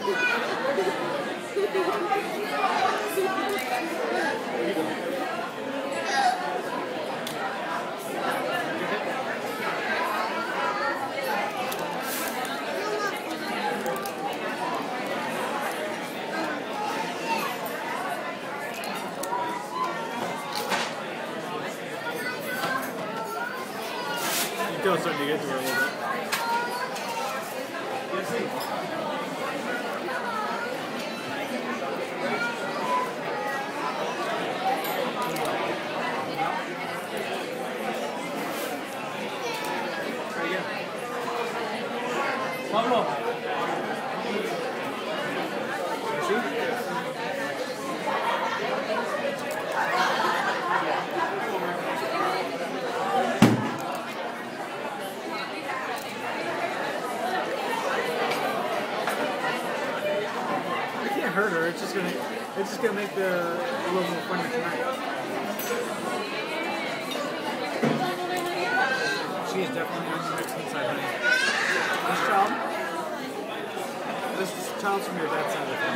Still starting to get to her a little bit. Pablo. I can't hurt her. It's just gonna, it's just gonna make the a little more funny tonight. She is definitely on the Mexican side, honey. This child's from your dad's side of the family.